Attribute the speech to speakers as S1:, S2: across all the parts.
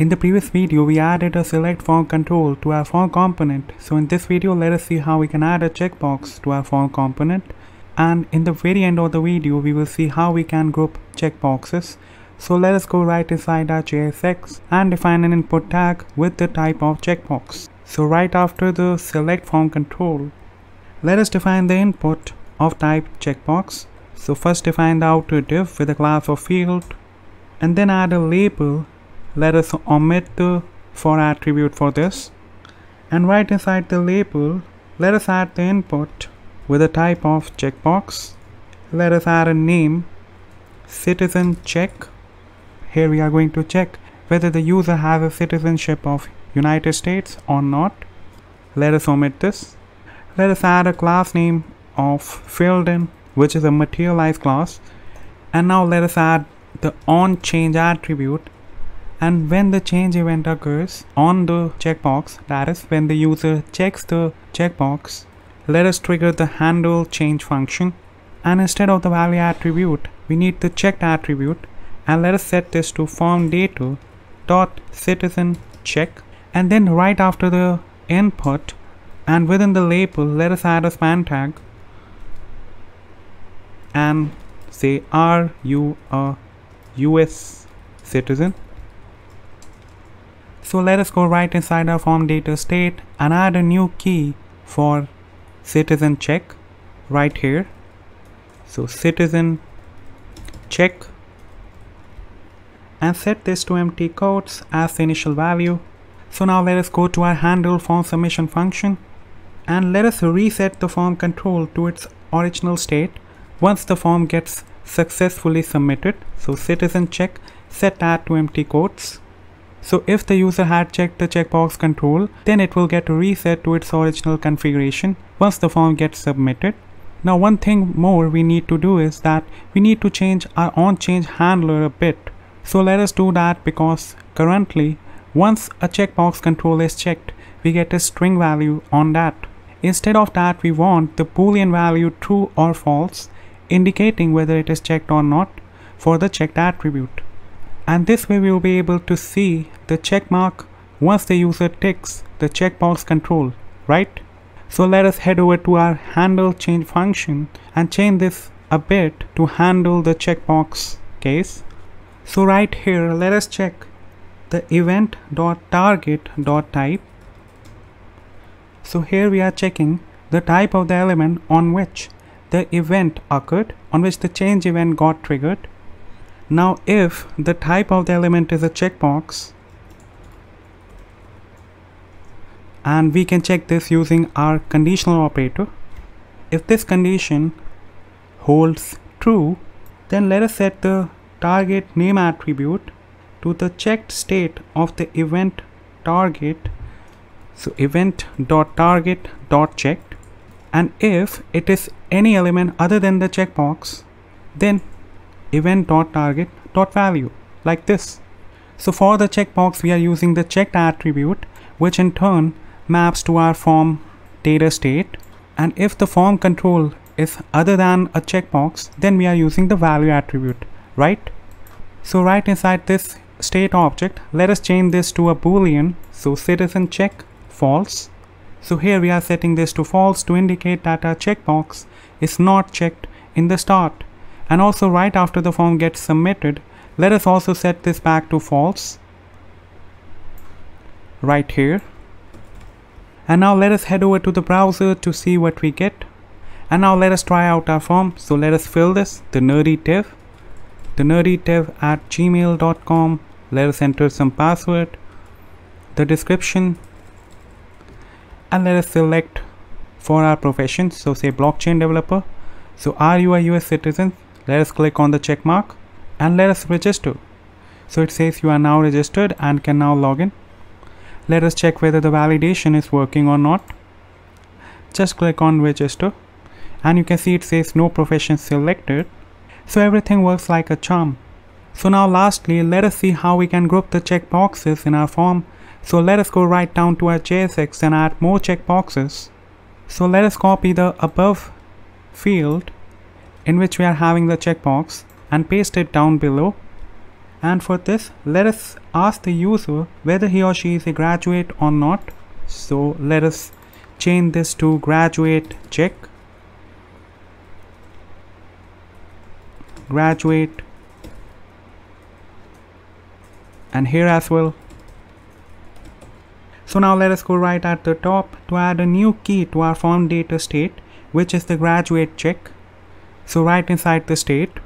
S1: In the previous video, we added a select form control to our form component. So in this video, let us see how we can add a checkbox to our form component. And in the very end of the video, we will see how we can group checkboxes. So let us go right inside our JSX and define an input tag with the type of checkbox. So right after the select form control, let us define the input of type checkbox. So first define the outer div with a class of field and then add a label let us omit the for attribute for this. And right inside the label let us add the input with a type of checkbox. Let us add a name citizen check. Here we are going to check whether the user has a citizenship of United States or not. Let us omit this. Let us add a class name of filled in which is a materialized class. And now let us add the on change attribute and when the change event occurs on the checkbox that is when the user checks the checkbox let us trigger the handle change function. And instead of the value attribute we need the checked attribute. And let us set this to form data dot citizen check. And then right after the input and within the label let us add a span tag and say are you a US citizen so let us go right inside our form data state and add a new key for citizen check right here. So citizen check and set this to empty quotes as the initial value. So now let us go to our handle form submission function and let us reset the form control to its original state once the form gets successfully submitted. So citizen check set that to empty quotes so if the user had checked the checkbox control, then it will get reset to its original configuration once the form gets submitted. Now one thing more we need to do is that we need to change our onChange handler a bit. So let us do that because currently once a checkbox control is checked, we get a string value on that. Instead of that, we want the boolean value true or false, indicating whether it is checked or not for the checked attribute and this way we will be able to see the check mark once the user ticks the checkbox control, right? So let us head over to our handle change function and change this a bit to handle the checkbox case. So right here, let us check the event.target.type. So here we are checking the type of the element on which the event occurred, on which the change event got triggered now if the type of the element is a checkbox and we can check this using our conditional operator. If this condition holds true then let us set the target name attribute to the checked state of the event target so event dot target dot checked and if it is any element other than the checkbox then event.target.value like this. So for the checkbox, we are using the checked attribute, which in turn maps to our form data state. And if the form control is other than a checkbox, then we are using the value attribute, right? So right inside this state object, let us change this to a boolean. So citizen check false. So here we are setting this to false to indicate that our checkbox is not checked in the start and also right after the form gets submitted let us also set this back to false. Right here. And now let us head over to the browser to see what we get. And now let us try out our form. So let us fill this the nerdy dev the nerdy dev at gmail.com let us enter some password the description and let us select for our profession. So say blockchain developer. So are you a US citizen let us click on the check mark and let us register. So it says you are now registered and can now log in. Let us check whether the validation is working or not. Just click on register and you can see it says no profession selected. So everything works like a charm. So now lastly let us see how we can group the checkboxes in our form. So let us go right down to our JSX and add more checkboxes so let us copy the above field in which we are having the checkbox and paste it down below. And for this let us ask the user whether he or she is a graduate or not. So let us change this to graduate check. Graduate. And here as well. So now let us go right at the top to add a new key to our form data state which is the graduate check so right inside the state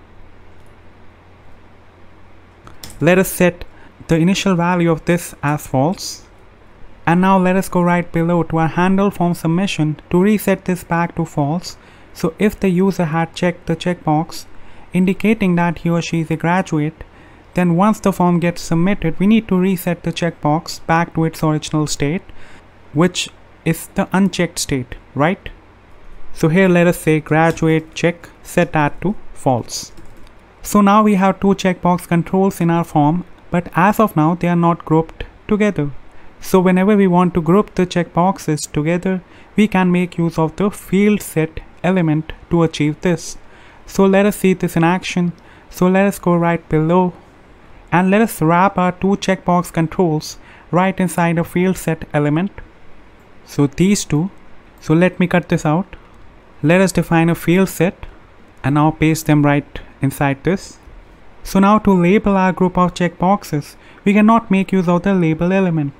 S1: let us set the initial value of this as false. And now let us go right below to our handle form submission to reset this back to false. So if the user had checked the checkbox indicating that he or she is a graduate then once the form gets submitted we need to reset the checkbox back to its original state which is the unchecked state right so here let us say graduate check set that to false so now we have two checkbox controls in our form, but as of now they are not grouped together. So whenever we want to group the checkboxes together, we can make use of the field set element to achieve this. So let us see this in action. So let us go right below and let us wrap our two checkbox controls right inside a field set element. So these two. So let me cut this out. Let us define a field set and now paste them right inside this. So now to label our group of checkboxes, we cannot make use of the label element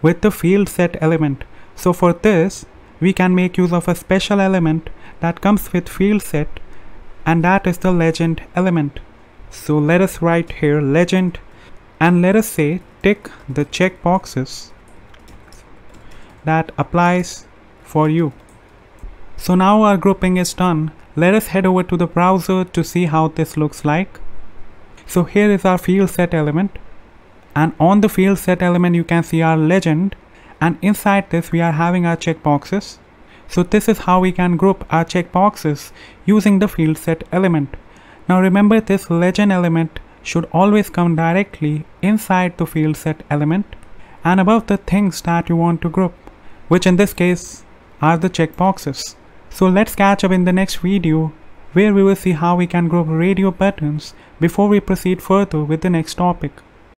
S1: with the field set element. So for this, we can make use of a special element that comes with field set and that is the legend element. So let us write here legend and let us say tick the checkboxes that applies for you. So now our grouping is done let us head over to the browser to see how this looks like. So here is our field set element and on the field set element you can see our legend and inside this we are having our checkboxes. So this is how we can group our checkboxes using the field set element. Now remember this legend element should always come directly inside the field set element and above the things that you want to group, which in this case are the checkboxes. So let's catch up in the next video where we will see how we can group radio buttons before we proceed further with the next topic.